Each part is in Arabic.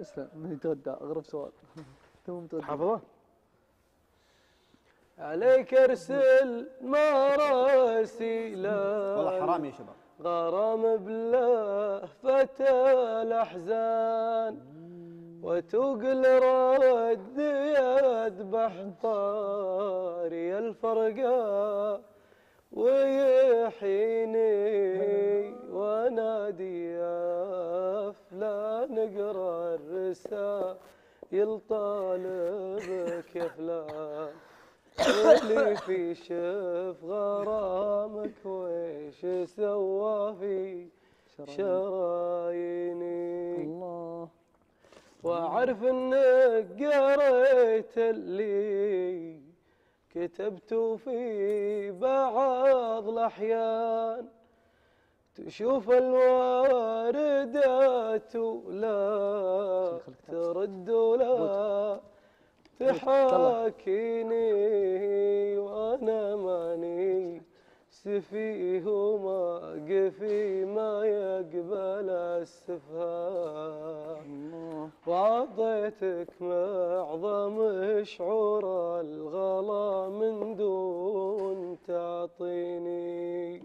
اسلم من يتغدى اغرب سؤال. تو متغدى. حافظه؟ عليك ارسل مراسيلا والله حرام يا شباب. غرام بلهفة الأحزان. وتقل رد يذبح طاري الفرقة. ويحيني يا فلان اقرا الرسائل طالبك يا فلان اللي في شف غرامك ويش سوى في شراييني. الله. وأعرف إنك قريت اللي كتبت في بعض الأحيان. تشوف الواردات ولا ترد ولا تحاكيني وأنا ماني. سفيه وماقفي ما يقبل السفهاء. الله. وعطيتك معظم شعور الغلا تعطيني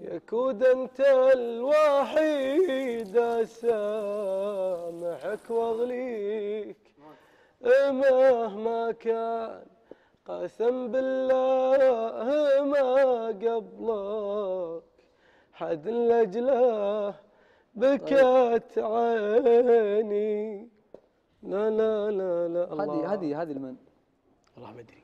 يكود أنت الوحيد أسامحك وأغليك. مهما كان قسم بالله ما قبلك حد لجله بكت عيني. لا لا لا لا هذه هذه هذه لمن؟ والله ما أدري.